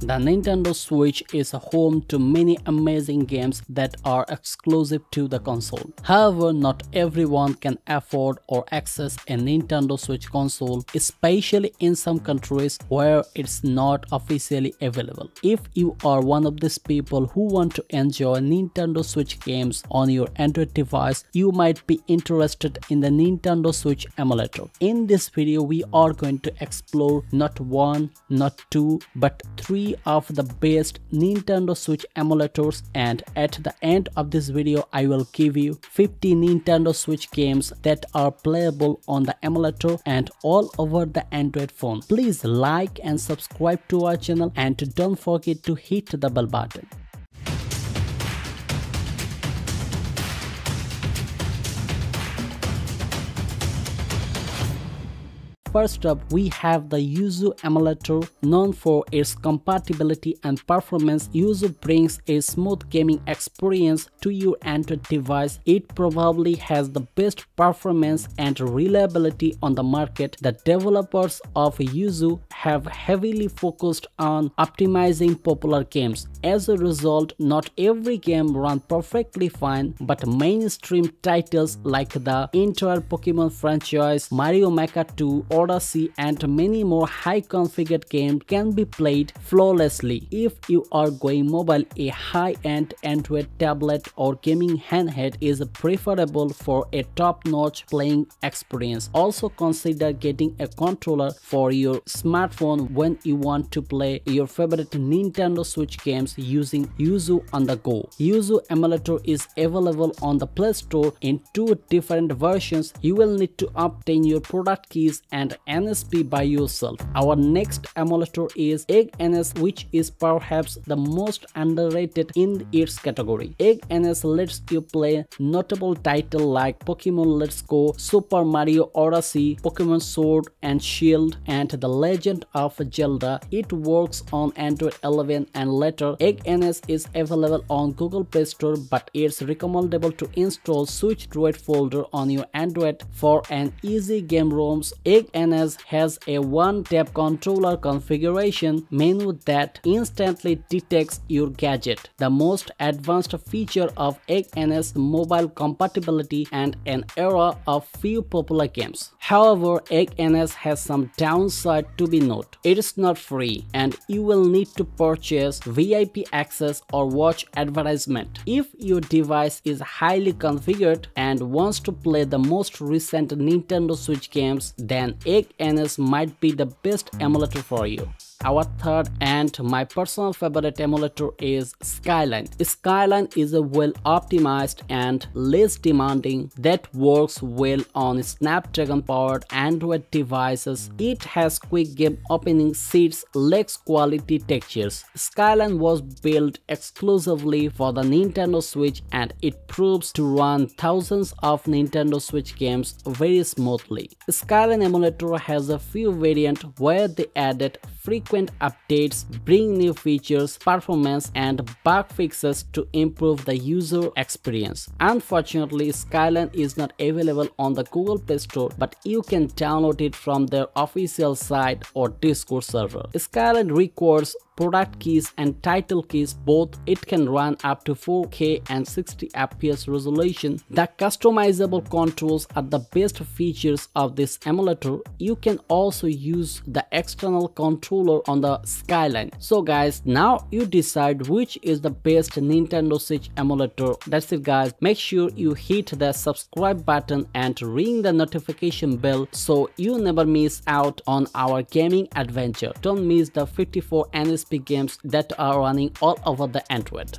The Nintendo Switch is home to many amazing games that are exclusive to the console. However, not everyone can afford or access a Nintendo Switch console, especially in some countries where it's not officially available. If you are one of these people who want to enjoy Nintendo Switch games on your Android device, you might be interested in the Nintendo Switch emulator. In this video, we are going to explore not one, not two, but three of the best Nintendo Switch emulators and at the end of this video I will give you 50 Nintendo Switch games that are playable on the emulator and all over the Android phone. Please like and subscribe to our channel and don't forget to hit the bell button. First up, we have the Yuzu emulator known for its compatibility and performance. Yuzu brings a smooth gaming experience to your Android device. It probably has the best performance and reliability on the market. The developers of Yuzu have heavily focused on optimizing popular games. As a result, not every game runs perfectly fine, but mainstream titles like the entire Pokemon franchise, Mario Maker 2, or And many more high configured games can be played flawlessly. If you are going mobile, a high-end Android tablet or gaming handheld is preferable for a top-notch playing experience. Also consider getting a controller for your smartphone when you want to play your favorite Nintendo Switch games using Yuzu on the go. Yuzu emulator is available on the Play Store in two different versions. You will need to obtain your product keys and NSP by yourself. Our next emulator is Egg NS which is perhaps the most underrated in its category. Egg NS lets you play notable titles like Pokemon Let's Go, Super Mario Odyssey, Pokemon Sword and Shield and The Legend of Zelda. It works on Android 11 and later. Egg NS is available on Google Play Store but it's recommendable to install Switch Droid folder on your Android for an easy game ROMs. Egg NS has a one-tap controller configuration menu that instantly detects your gadget. The most advanced feature of NS mobile compatibility and an era of few popular games. However, NS has some downside to be noted. It is not free and you will need to purchase VIP access or watch advertisement. If your device is highly configured and wants to play the most recent Nintendo Switch games, then Egg NS might be the best emulator for you. Our third and my personal favorite emulator is Skyline. Skyline is a well optimized and less demanding that works well on Snapdragon powered Android devices. It has quick game opening seats, lacks quality textures. Skyline was built exclusively for the Nintendo Switch and it proves to run thousands of Nintendo Switch games very smoothly. Skyline emulator has a few variants where they added frequent updates, bring new features, performance and bug fixes to improve the user experience. Unfortunately, Skyline is not available on the Google Play Store but you can download it from their official site or Discord server. Skyline requires product keys and title keys both it can run up to 4k and 60 fps resolution. The customizable controls are the best features of this emulator. You can also use the external controller on the skyline. So guys now you decide which is the best nintendo switch emulator. That's it guys. Make sure you hit the subscribe button and ring the notification bell so you never miss out on our gaming adventure. Don't miss the 54 ns games that are running all over the Android.